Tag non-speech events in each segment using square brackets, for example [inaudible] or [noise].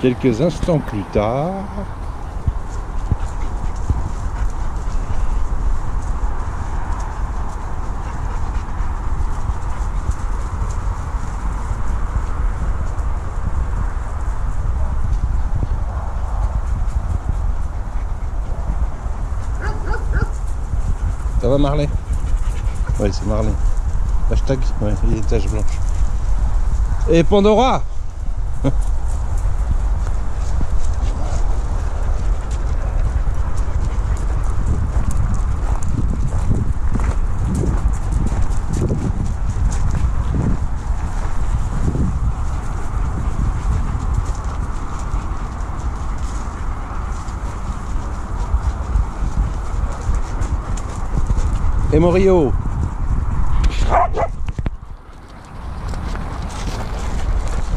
Quelques instants plus tard, Ça va Marley? Ouais c'est Marley. Hashtag, ouais, il des taches blanches. Et Pandora? [laughs] Et Morio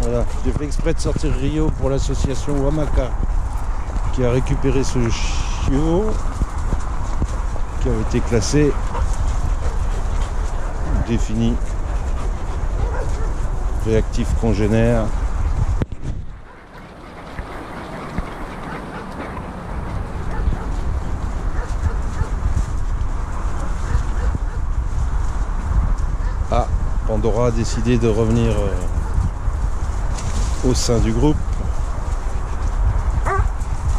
Voilà, j'ai fait exprès de sortir Rio pour l'association Wamaka qui a récupéré ce chiot qui avait été classé défini réactif congénère Ah, Pandora a décidé de revenir euh, au sein du groupe.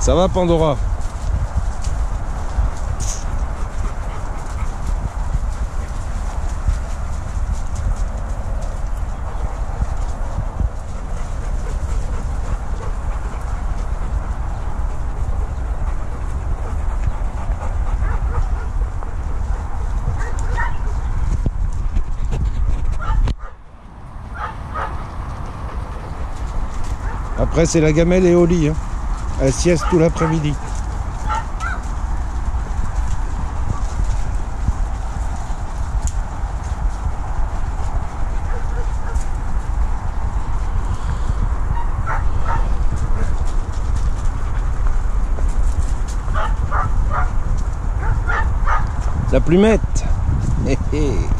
Ça va Pandora? Après c'est la gamelle et au lit. Hein. Elle sieste tout l'après-midi. La plumette. [laughs]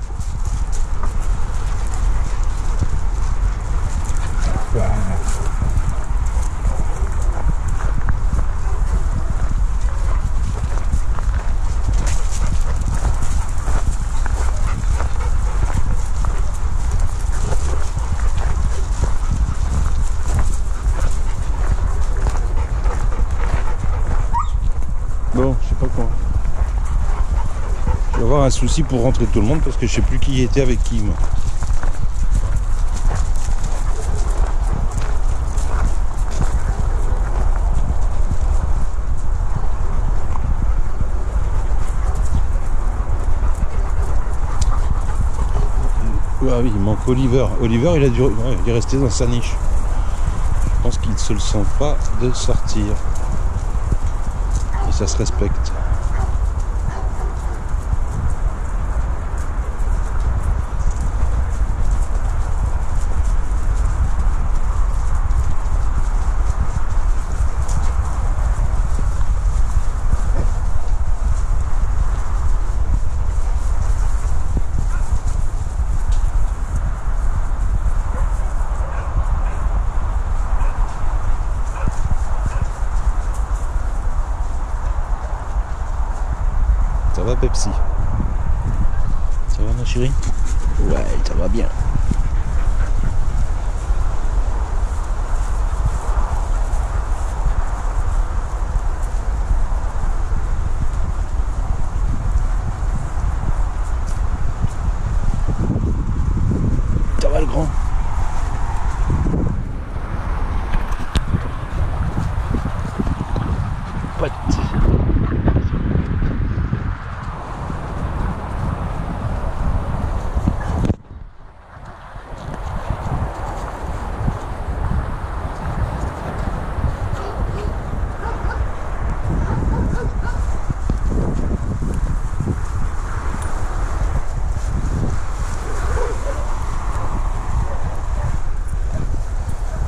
Bon, je sais pas quoi. Vais avoir un souci pour rentrer tout le monde parce que je sais plus qui était avec qui. Ah oui, il manque Oliver. Oliver, il a dû, il est resté dans sa niche. Je pense qu'il ne se le sent pas de sortir. Et ça se respecte. Pepsi Ça va ma chérie? Ouais, ça va bien. Ça va le grand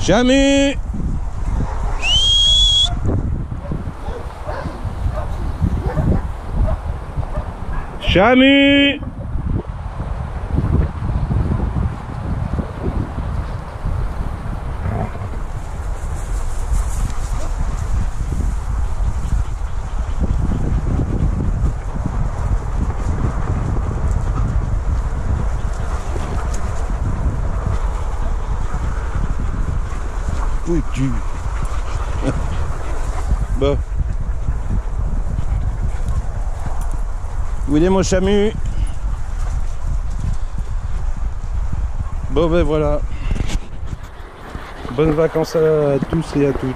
Chamu Chamu foutu. [laughs] bon. Où est mon chamu? Bon ben voilà. Bonnes vacances à tous et à toutes.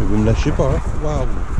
Vous me lâchez pas, hein? Waouh